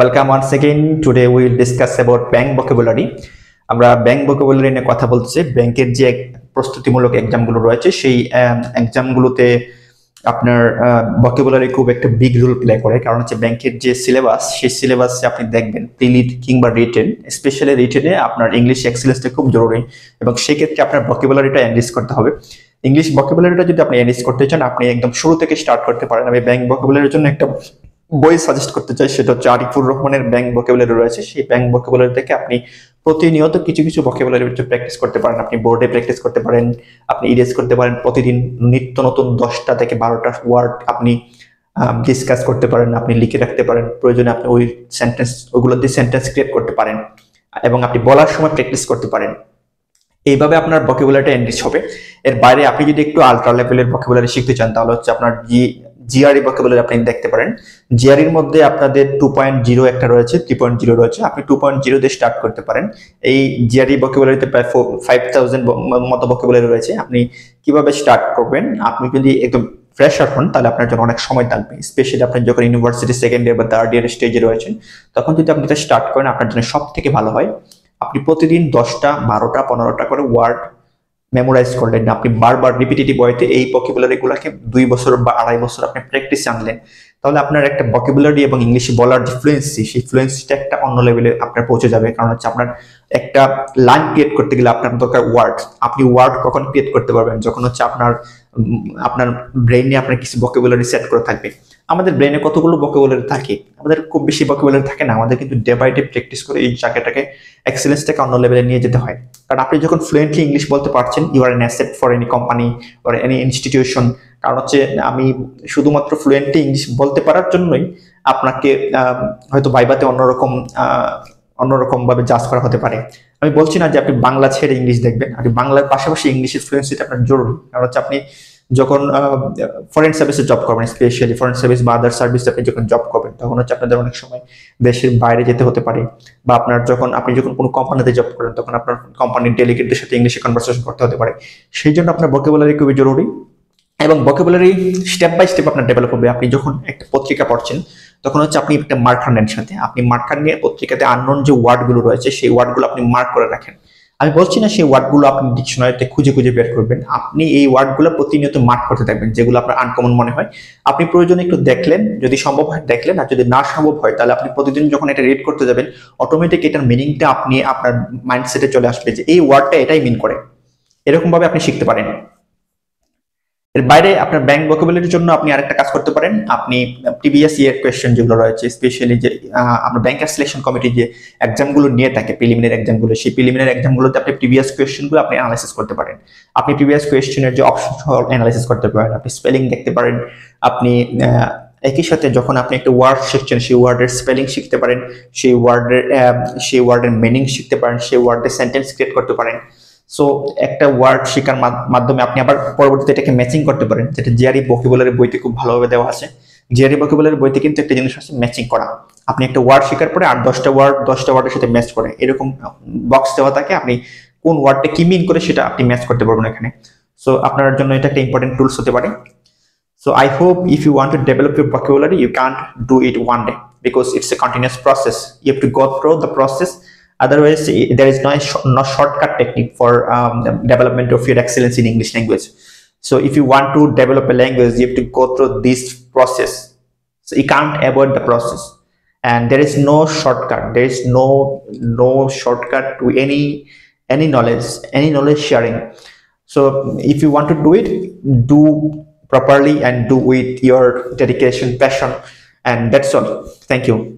Welcome once again. Today we will discuss about bank. আমরা bank vocabulary নিয়ে কথা বলছি ব্যাংকের যে প্রস্তুতিমূলক এক্সামগুলো রয়েছে, সেই এক্সামগুলোতে আপনার ভকেবুলারি খুব একটা বিগ রোল প্লে করে কারণ হচ্ছে ব্যাংকের যে সিলেবাস সেই সিলেবাসে আপনি দেখবেন প্রিলিড কিংবা রিটেন স্পেশালি রিটেনে আপনার ইংলিশ এক্সেলেন্সটা খুব জরুরি এবং সেক্ষেত্রে আপনার ভকেবুলারিটা এনরিচ করতে হবে ইংলিশ ভকেবুলারিটা যদি আপনি এনরিচ করতে চান, আপনি একদম শুরু থেকে স্টার্ট করতে পারেন আমি ব্যাংক ভকেবুলারির জন্য একটা বই সাজেস্ট করতে চাই, সেটা হচ্ছে আরিফুর রহমানের ব্যাংক ভকেবুলারি রয়েছে। সেই ব্যাংক ভকেবুলারি থেকে আপনি প্রতিনিয়ত কিছু কিছু ভকেবুলারি প্র্যাকটিস করতে পারেন। আপনি বোর্ডে প্র্যাকটিস করতে পারেন, আপনি ইরেজ করতে পারেন, প্রতিদিন নিত্য নতুন দশটা থেকে বারোটা ওয়ার্ড আপনি ডিসকাস করতে পারেন, আপনি লিখে রাখতে পারেন। প্রয়োজনে আপনি ওই সেন্টেন্স ওগুলো দিয়ে সেন্টেন্স ক্রিয়েট করতে পারেন এবং আপনি বলার সময় প্র্যাকটিস করতে পারেন। এইভাবে আপনার ভকেবুলারিটা এনরিচ হবে। এর বাইরে আপনি যদি একটু আলট্রা লেভেলের ভকেবুলারি শিখতে চান, তাহলে হচ্ছে আপনার জি জিআরই ভকেবুলারি আপনি দেখতে পারেন। জিআরির মধ্যে আপনাদের টু পয়েন্ট জিরো একটা রয়েছে থ্রি পয়েন্ট জিরো রয়েছে। আপনি টু পয়েন্ট জিরো দিয়ে স্টার্ট করতে পারেন। এই জিআরই ভকেবুলারিতে প্রায় ফাইভ থাউজেন্ড মতো ভকেবুলারি রয়েছে। আপনি কীভাবে স্টার্ট করবেন? আপনি যদি একদম ফ্রেশার হন, তাহলে আপনার জন্য অনেক সময় লাগবে। স্পেশালি আপনি যখন ইউনিভার্সিটি সেকেন্ড ইয়ার বা থার্ড ইয়ার স্টেজে রয়েছেন, তখন যদি আপনি স্টার্ট করেন, আপনার জন্য সব থেকে ভালো হয়। আপনি প্রতিদিন দশটা, বারোটা, পনেরোটা করে ওয়ার্ড মেমোরাইজ করলেন না। আপনি বারবার রিপিটেটিভ ওয়েতে এই ভকেবুলারিগুলোকে দুই বছর বা আড়াই বছর আপনি প্র্যাকটিস আনলেন। তাহলে আপনার একটা ভকেবুলারি এবং ইংলিশে বলার যে ফ্লুয়েন্সি সেই ফ্লুয়েন্সিটা একটা অন্য লেভেলে আপনার পৌঁছে যাবে। কারণ হচ্ছে আপনার একটা লাইন ক্রিয়েট করতে গেলে আপনার দরকার ওয়ার্ড আপনি ওয়ার্ড কখন ক্রিয়েট করতে পারবেন? যখন হচ্ছে আপনার আপনার ব্রেইনে আপনার কিছু ভকেবুলারি সেট করে থাকবে। আমাদের ব্রেনে কতগুলো ভকেবুলারি থাকে, আমাদের খুব বেশি ভকেবুলারি থাকে না, আমাদের কিন্তু ডে বাই ডে প্র্যাকটিস করে এই জায়গাটাকে এক্সেলেন্সটাকে অন্য লেভেলে নিয়ে যেতে হয়। কারণ আপনি যখন ফ্লুয়েন্টলি ইংলিশ বলতে পারছেন you are an asset for any company or any institution কারণ হচ্ছে আমি শুধুমাত্র ফ্লুয়েন্টলি ইংলিশ বলতে পারার জন্যই আপনাকে হয়তো বাইবাতে অন্যরকম অন্যরকম ভাবে জাজ করা হতে পারে। আমি বলছি না যে আপনি বাংলা ছেড়ে ইংলিশ দেখবেন, আপনি বাংলার পাশাপাশি ইংলিশের ফ্লুয়েন্সিটা আপনার জরুরি। কারণ হচ্ছে আপনি যখন ফরেন সার্ভিসে জব করবেন স্পেশালি ফরেন সার্ভিস বা আদার সার্ভিস আপনি যখন জব করবেন, তখন হচ্ছে আপনাদের অনেক সময় দেশের বাইরে যেতে হতে পারে বা আপনার যখন, আপনি যখন কোনো কোম্পানিতে জব করেন, তখন আপনার কোম্পানির ডেলিগেটদের সাথে ইংলিশে কনভারসেশন করতে হতে পারে। সেই জন্য আপনার ভোকেবুলারি খুবই জরুরি এবং ভোকেবুলারি স্টেপ বাই স্টেপ আপনার ডেভেলপ হবে। আপনি যখন একটা পত্রিকা পড়ছেন, তখন হচ্ছে আপনি একটা মার্কার নেন সাথে। আপনি মার্কার নিয়ে পত্রিকাতে আননোন যে ওয়ার্ডগুলো রয়েছে, সেই ওয়ার্ডগুলো আপনি মার্ক করে রাখেন। আমি বলছি না সেই ওয়ার্ডগুলো আপনি ডিকশনারিতে খুঁজে খুঁজে বের করবেন। আপনি এই ওয়ার্ডগুলো প্রতিনিয়ত মার্ক করতে থাকবেন, যেগুলো আপনার আনকমন মনে হয়। আপনি প্রয়োজনে একটু দেখলেন, যদি সম্ভব হয় দেখলেন, আর যদি না সম্ভব হয়, তাহলে আপনি প্রতিদিন যখন এটা রিড করতে যাবেন অটোমেটিক এটার মিনিংটা আপনি আপনার মাইন্ডসেটে চলে আসবে যে এই ওয়ার্ডটা এটাই মিন করে। এরকমভাবে আপনি শিখতে পারেন। এর বাইরে আপনার ব্যাংক ভোকাবুলারির জন্য আপনি আরেকটা কাজ করতে পারেন। আপনি প্রিভিয়াস ইয়ার কোয়েশ্চেন যেগুলো রয়েছে স্পেশালি যে আপনার ব্যাংকের সিলেকশন কমিটি যে এক্সামগুলো নিয়ে থাকে প্রিলিমিনারি এক্সামগুলো সেই প্রিলিমিনারি এক্সামগুলোতে আপনি প্রিভিয়াস কোয়েশ্চেনগুলো আপনি অ্যানালাইসিস করতে পারেন। আপনি প্রিভিয়াস কোয়েশ্চেনের যে অপশন অ্যানালাইসিস করতে পারেন, আপনি স্পেলিং দেখতে পারেন, আপনি একই সাথে যখন আপনি একটা ওয়ার্ড শিখছেন, সেই ওয়ার্ডের স্পেলিং শিখতে পারেন, সেই ওয়ার্ডের সেই ওয়ার্ডের মিনিং শিখতে পারেন, সেই ওয়ার্ডের সেন্টেন্স ক্রিয়েট করতে পারেন। সো একটা ওয়ার্ড শেখার মাধ্যমে আপনি আবার পরবর্তীতে এটাকে ম্যাচিং করতে পারেন। যেটা জিআরই ভোকেবুলারি বইতে খুব ভালোভাবে দেওয়া আছে। জিআরই ভোকেবুলারি বইতে কিন্তু একটা জিনিস আছে ম্যাচিং করা। আপনি একটা ওয়ার্ড শেখার পরে আর দশটা ওয়ার্ড দশটা ওয়ার্ডের সাথে ম্যাচ করে। এরকম বক্স দেওয়া থাকে আপনি কোন ওয়ার্ডটা কি মিন করে সেটা আপনি ম্যাচ করতে পারবেন এখানে। সো আপনার জন্য এটা একটা ইম্পর্টেন্ট টুলস হতে পারে। So I hope if you want to develop your vocabulary, you can't do it one day because it's a continuous process. You have to go through the process Otherwise, there is no, no shortcut technique for um, development of your excellence in English language. So if you want to develop a language, you have to go through this process. So you can't avoid the process. And there is no shortcut. There is no no shortcut to any any knowledge, any knowledge sharing. So if you want to do it, do properly and do with your dedication, passion, and that's all. Thank you.